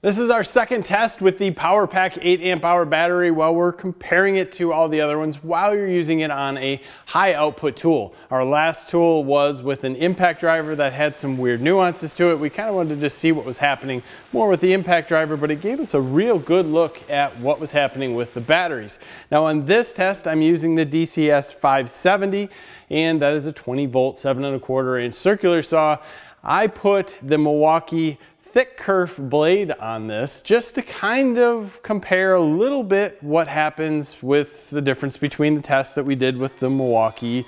This is our second test with the PowerPack 8 amp hour battery while we're comparing it to all the other ones while you're using it on a high output tool. Our last tool was with an impact driver that had some weird nuances to it. We kind of wanted to just see what was happening more with the impact driver, but it gave us a real good look at what was happening with the batteries. Now on this test, I'm using the DCS 570 and that is a 20 volt, seven and a quarter inch circular saw. I put the Milwaukee thick kerf blade on this just to kind of compare a little bit what happens with the difference between the tests that we did with the Milwaukee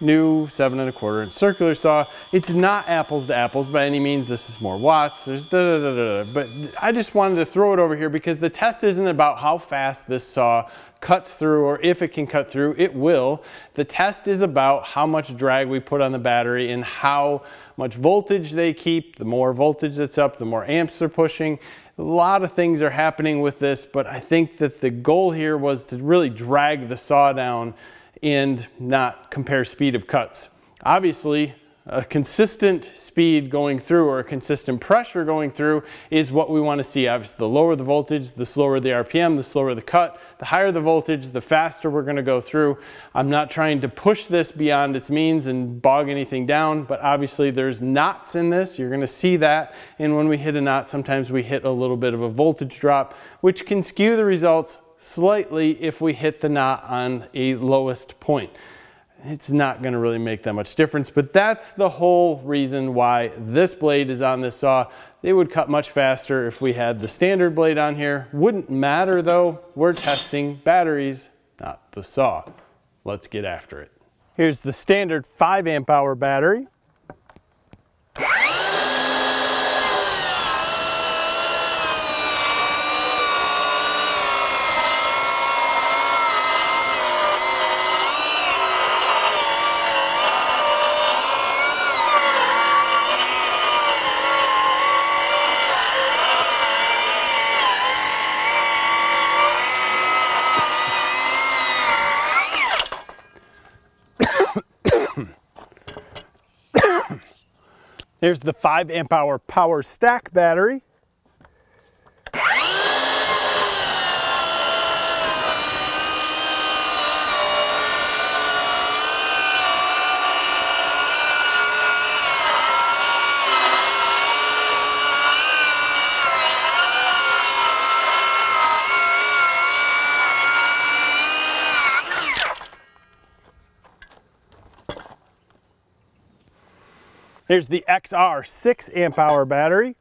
new seven and a quarter inch circular saw. It's not apples to apples by any means. This is more watts. There's da, da, da, da, But I just wanted to throw it over here because the test isn't about how fast this saw cuts through or if it can cut through. It will. The test is about how much drag we put on the battery and how much voltage they keep. The more voltage that's up, the more amps they're pushing. A lot of things are happening with this, but I think that the goal here was to really drag the saw down and not compare speed of cuts. Obviously, a consistent speed going through or a consistent pressure going through is what we want to see. Obviously, the lower the voltage, the slower the RPM, the slower the cut. The higher the voltage, the faster we're going to go through. I'm not trying to push this beyond its means and bog anything down, but obviously there's knots in this. You're going to see that. And when we hit a knot, sometimes we hit a little bit of a voltage drop, which can skew the results slightly if we hit the knot on a lowest point it's not going to really make that much difference, but that's the whole reason why this blade is on this saw. They would cut much faster if we had the standard blade on here. Wouldn't matter though, we're testing batteries, not the saw. Let's get after it. Here's the standard 5 amp hour battery. There's the 5 amp hour power stack battery. Here's the XR 6 amp hour battery.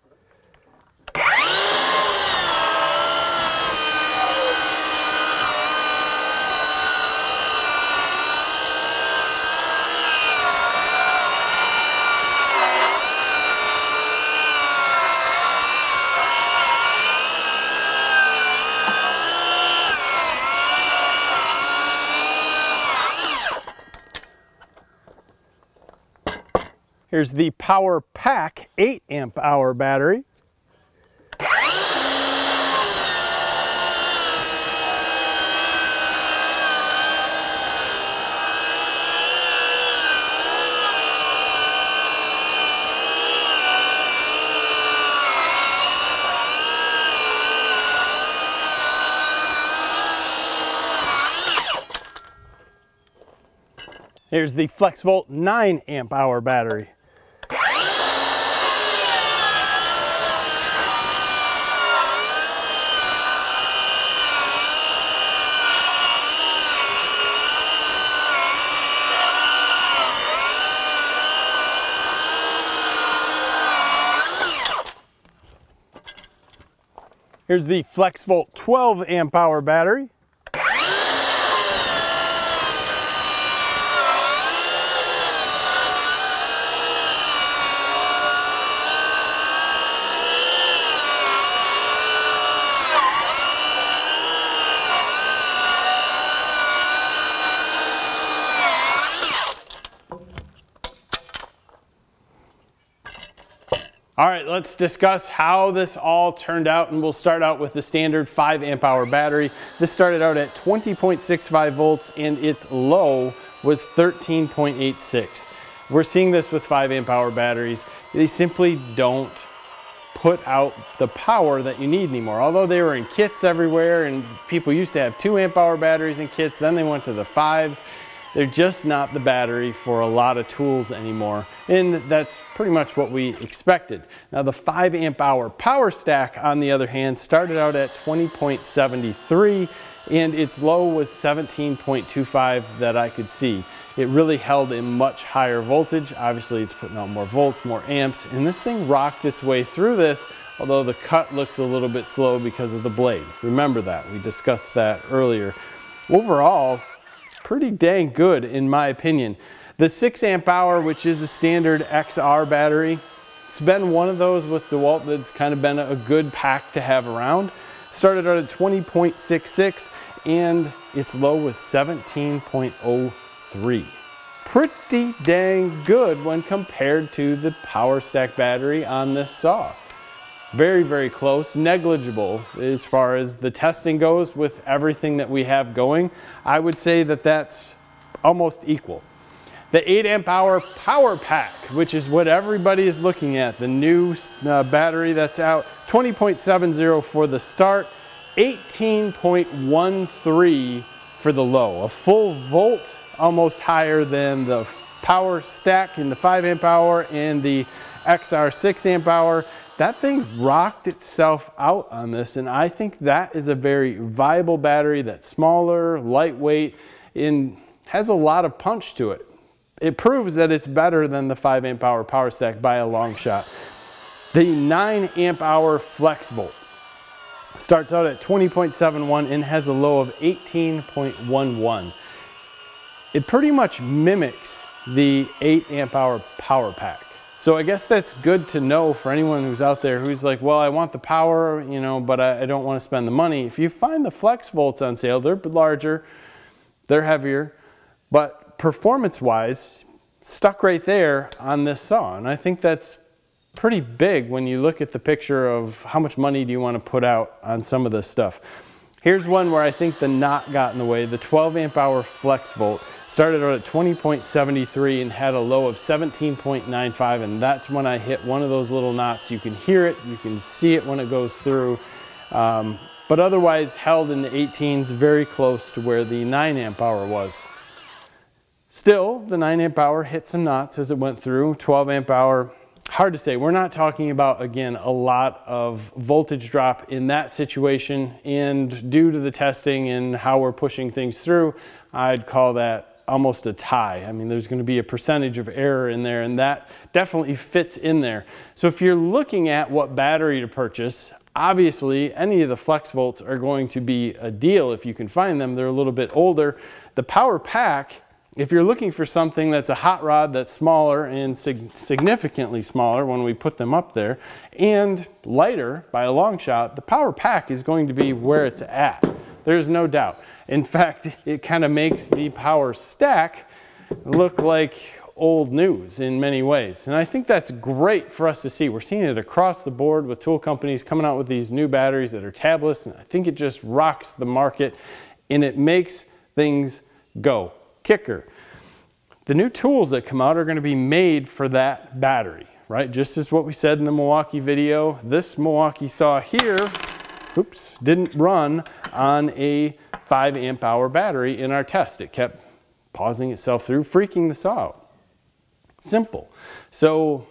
Here's the Power Pack 8 amp hour battery. Here's the FlexVolt 9 amp hour battery. Here's the FlexVolt 12 amp hour battery. All right, let's discuss how this all turned out and we'll start out with the standard 5 amp hour battery. This started out at 20.65 volts and its low was 13.86. We're seeing this with 5 amp hour batteries. They simply don't put out the power that you need anymore. Although they were in kits everywhere and people used to have two amp hour batteries in kits, then they went to the fives. They're just not the battery for a lot of tools anymore. And that's pretty much what we expected. Now the five amp hour power stack on the other hand started out at 20.73 and its low was 17.25 that I could see. It really held a much higher voltage. Obviously it's putting out more volts, more amps, and this thing rocked its way through this, although the cut looks a little bit slow because of the blade. Remember that, we discussed that earlier. Overall, pretty dang good in my opinion. The 6 amp hour, which is a standard XR battery, it's been one of those with DeWalt that's kind of been a good pack to have around. Started out at 20.66 and its low was 17.03. Pretty dang good when compared to the Power Stack battery on this saw very, very close, negligible as far as the testing goes with everything that we have going. I would say that that's almost equal. The 8 amp hour power pack, which is what everybody is looking at, the new uh, battery that's out, 20.70 for the start, 18.13 for the low. A full volt, almost higher than the power stack in the 5 amp hour and the XR 6 amp hour that thing rocked itself out on this and I think that is a very viable battery that's smaller, lightweight, and has a lot of punch to it. It proves that it's better than the 5 amp hour power stack by a long shot. The 9 amp hour flex volt starts out at 20.71 and has a low of 18.11. It pretty much mimics the 8 amp hour power pack. So I guess that's good to know for anyone who's out there who's like, well, I want the power, you know, but I, I don't want to spend the money. If you find the flex volts on sale, they're larger, they're heavier, but performance wise, stuck right there on this saw. And I think that's pretty big when you look at the picture of how much money do you want to put out on some of this stuff. Here's one where I think the knot got in the way, the 12 amp hour flex volt. Started out at 20.73 and had a low of 17.95 and that's when I hit one of those little knots. You can hear it, you can see it when it goes through, um, but otherwise held in the 18s very close to where the 9 amp hour was. Still, the 9 amp hour hit some knots as it went through. 12 amp hour, hard to say. We're not talking about, again, a lot of voltage drop in that situation. And due to the testing and how we're pushing things through, I'd call that almost a tie. I mean, there's going to be a percentage of error in there, and that definitely fits in there. So if you're looking at what battery to purchase, obviously any of the flex volts are going to be a deal if you can find them. They're a little bit older. The power pack, if you're looking for something that's a hot rod that's smaller and sig significantly smaller when we put them up there, and lighter by a long shot, the power pack is going to be where it's at. There's no doubt. In fact, it kind of makes the power stack look like old news in many ways. And I think that's great for us to see. We're seeing it across the board with tool companies coming out with these new batteries that are tabless. And I think it just rocks the market and it makes things go. Kicker. The new tools that come out are going to be made for that battery, right? Just as what we said in the Milwaukee video, this Milwaukee saw here oops, didn't run on a 5 amp hour battery in our test. It kept pausing itself through, freaking the saw out. Simple. So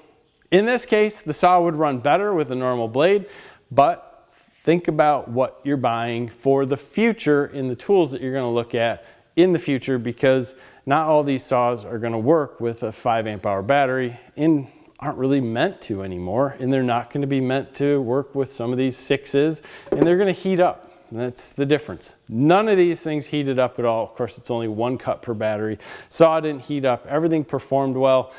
in this case, the saw would run better with a normal blade, but think about what you're buying for the future in the tools that you're going to look at in the future because not all these saws are going to work with a 5 amp hour battery in aren't really meant to anymore and they're not going to be meant to work with some of these sixes and they're going to heat up. That's the difference. None of these things heated up at all. Of course, it's only one cut per battery. Saw didn't heat up. Everything performed well.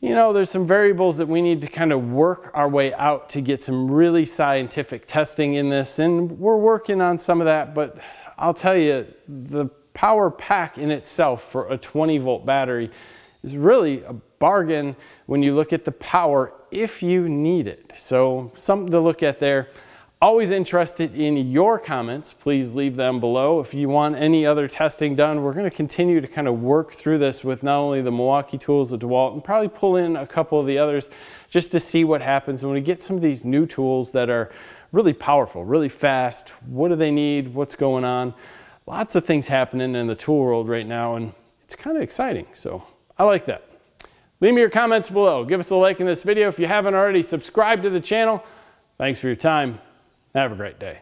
You know, there's some variables that we need to kind of work our way out to get some really scientific testing in this. And we're working on some of that, but I'll tell you, the power pack in itself for a 20 volt battery is really a bargain when you look at the power if you need it. So something to look at there. Always interested in your comments. Please leave them below. If you want any other testing done, we're going to continue to kind of work through this with not only the Milwaukee tools, the DeWalt, and probably pull in a couple of the others just to see what happens when we get some of these new tools that are really powerful, really fast. What do they need? What's going on? Lots of things happening in the tool world right now, and it's kind of exciting. So I like that. Leave me your comments below. Give us a like in this video. If you haven't already, subscribe to the channel. Thanks for your time. Have a great day.